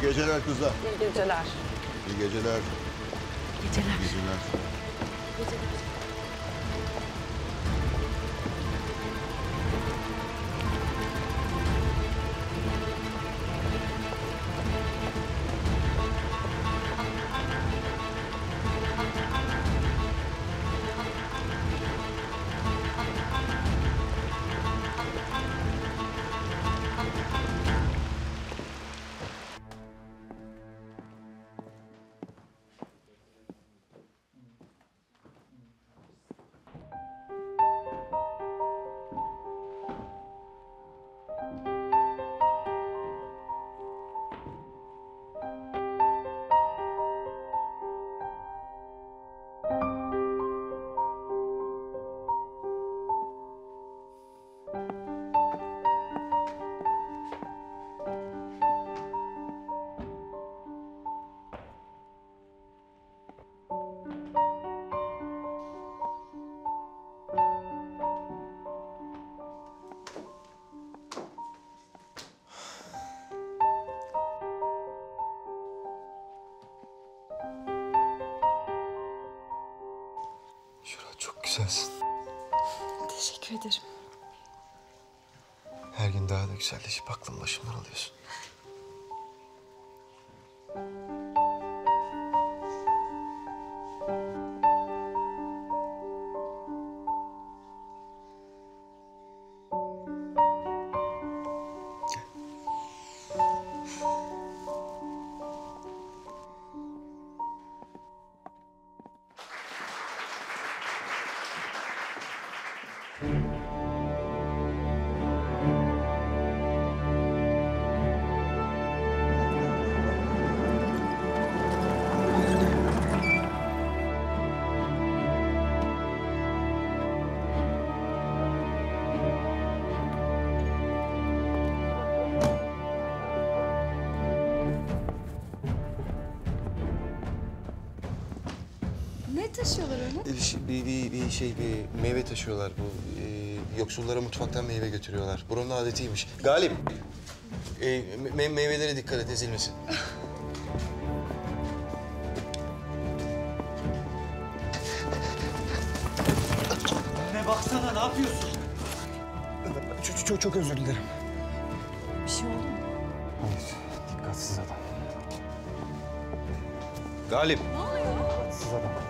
geceler kızlar. İyi geceler. İyi geceler. Geceler. İyi geceler. Şura Teşekkür ederim. Her gün daha da güzelleşip aklım başımdan alıyorsun. Ne taşıyorlar öyle? Bir, şey- bir, bir, bir şey, bir meyve taşıyorlar. Bu e, yoksullara mutfaktan meyve götürüyorlar. Buranın adetiymiş. Galip, e, me- meyvelere dikkat et, ezilmesin. Ne baksana ne yapıyorsun? Çok, çok, çok özür dilerim. Bir şey oldu mu? Hayır, dikkatsiz adam. Galip, Ne oluyor? Dikkatsiz adam.